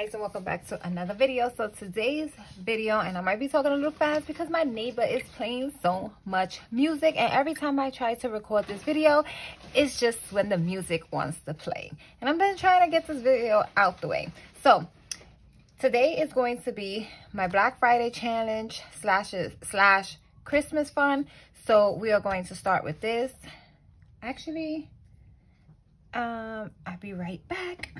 guys and welcome back to another video. So today's video and i might be talking a little fast because my neighbor is playing so much music and every time i try to record this video it's just when the music wants to play. And i've been trying to get this video out the way. So today is going to be my black friday challenge slash slash christmas fun. So we are going to start with this. Actually um i'll be right back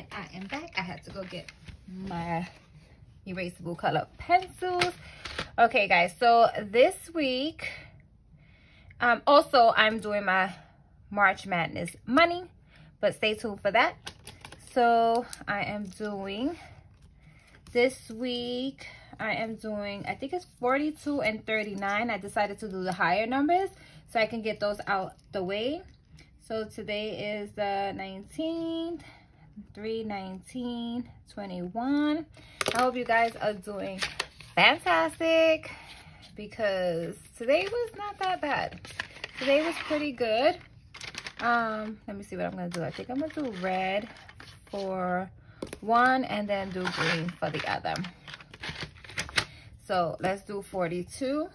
and I am back. I had to go get my erasable color pencils. Okay, guys, so this week, um, also I'm doing my March Madness money, but stay tuned for that. So I am doing this week, I am doing, I think it's 42 and 39. I decided to do the higher numbers so I can get those out the way. So today is the 19th. 319 21 i hope you guys are doing fantastic because today was not that bad. Today was pretty good. Um let me see what i'm gonna do. I think i'm gonna do red for one and then do green for the other. So let's do 42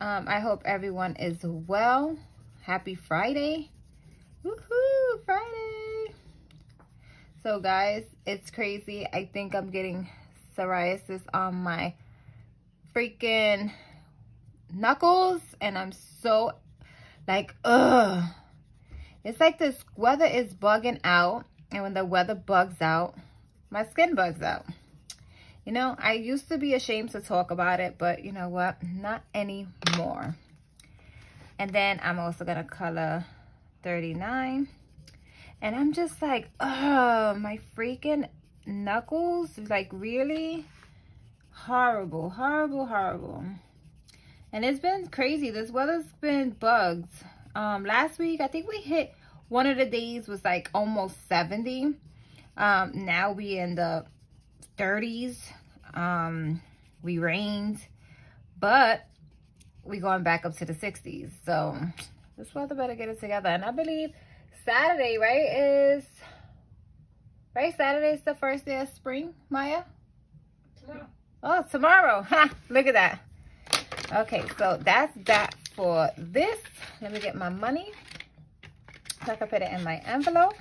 um i hope everyone is well. Happy friday. Woohoo, Friday. So guys, it's crazy. I think I'm getting psoriasis on my freaking knuckles and I'm so like, ugh. It's like this weather is bugging out and when the weather bugs out, my skin bugs out. You know, I used to be ashamed to talk about it, but you know what? Not anymore. And then I'm also going to color 39. And I'm just like, oh, my freaking knuckles. Like, really? Horrible, horrible, horrible. And it's been crazy. This weather's been bugged. Um, last week, I think we hit one of the days was like almost 70. Um, now we in the 30s. Um, we rained, but we going back up to the 60s. So this weather better get it together. And I believe Saturday, right, is, right, Saturday is the first day of spring, Maya? Tomorrow. Oh, tomorrow. Ha, look at that. Okay, so that's that for this. Let me get my money. So I can put it in my envelope.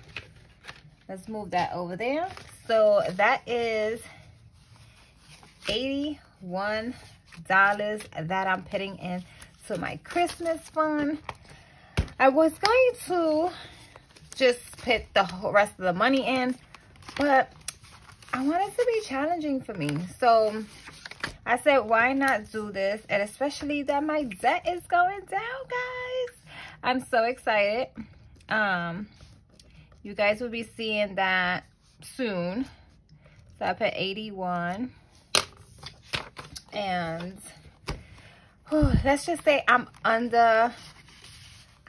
Let's move that over there. So that is $81 that I'm putting in to my Christmas fund. I was going to just put the rest of the money in. But I want it to be challenging for me. So I said, why not do this? And especially that my debt is going down, guys. I'm so excited. Um, you guys will be seeing that soon. So I put 81. And oh, let's just say I'm under,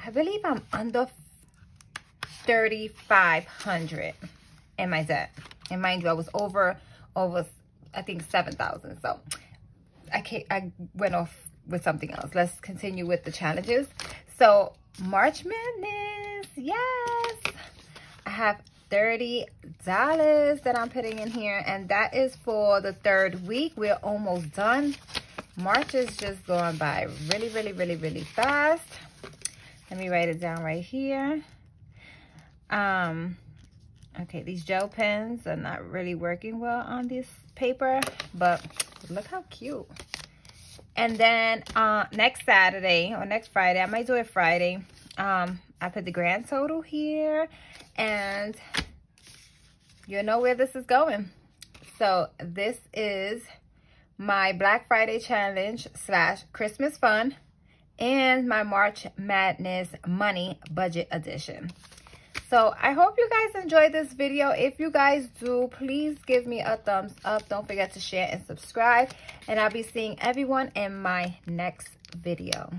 I believe I'm under 3,500 in my debt. And mind you, I was over, over, I think 7,000. So I can't, I went off with something else. Let's continue with the challenges. So March Madness, yes. I have $30 that I'm putting in here. And that is for the third week. We're almost done. March is just going by really, really, really, really fast. Let me write it down right here. Um, okay, these gel pens are not really working well on this paper, but look how cute. And then uh, next Saturday or next Friday, I might do it Friday. Um, I put the grand total here and you know where this is going. So this is my Black Friday challenge slash Christmas fun and my March Madness money budget edition. So I hope you guys enjoyed this video. If you guys do, please give me a thumbs up. Don't forget to share and subscribe. And I'll be seeing everyone in my next video.